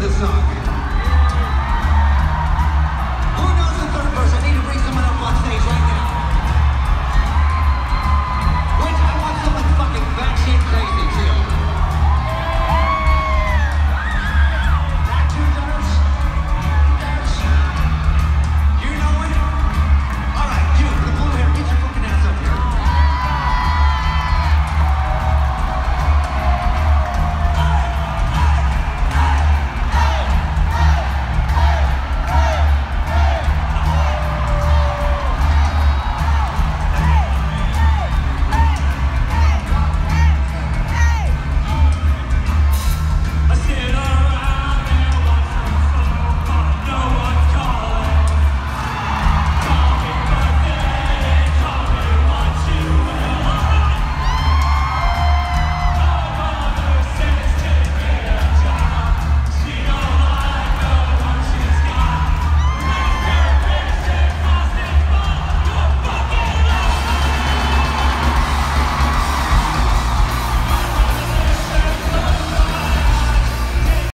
this song.